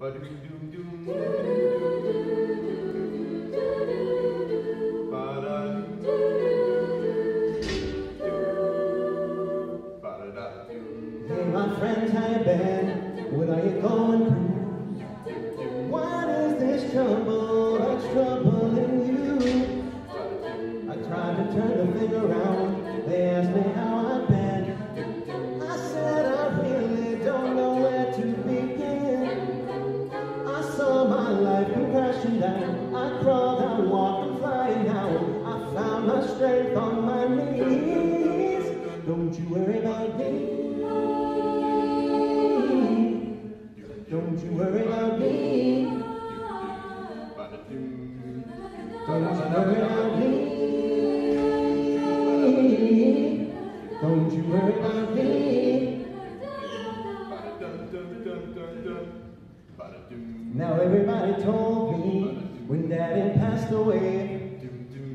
Hey, my friend, how you been? What are you going through? What is this trouble that's troubling you? I tried to turn the thing around. Crashing down. I out, walking, flying now. I found my strength on my knees. Don't you worry about me. Don't you worry about me. Don't you worry about me. Don't you worry about me. Now everybody told me when daddy passed away,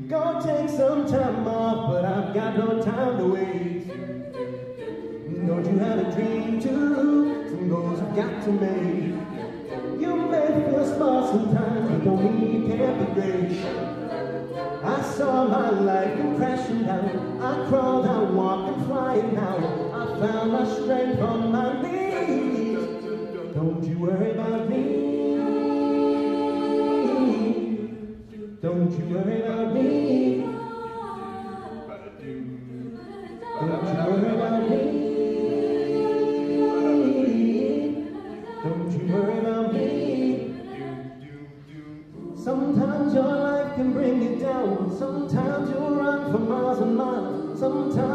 go take some time off, but I've got no time to waste. Don't you have a dream too? Some goals you've got to make. You may feel small sometimes, but don't mean you can't be great. I saw my life come crashing down. I crawled I out, walking, flying now. I found my strength on my knees. Don't you worry about me. Don't you worry about me. Don't you worry about me. Don't you worry about me. Sometimes your life can bring you down. Sometimes you'll run for miles and miles. Sometimes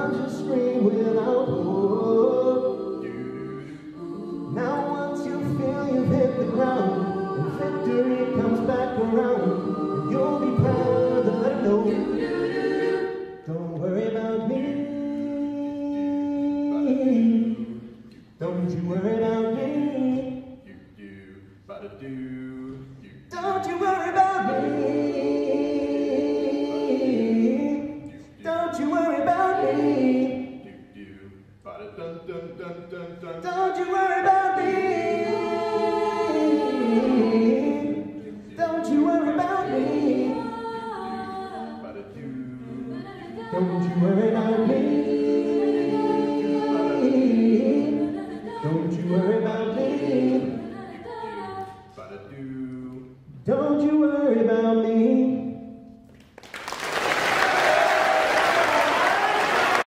Don't you worry about me. Do, do, ba, do, do. Don't you worry about me. Don't you worry about me. Do, do, ba, dun, dun, dun, dun, dun. Don't you worry about me. Don't you worry about me. Don't you worry about me. worry about me. Don't you worry about me.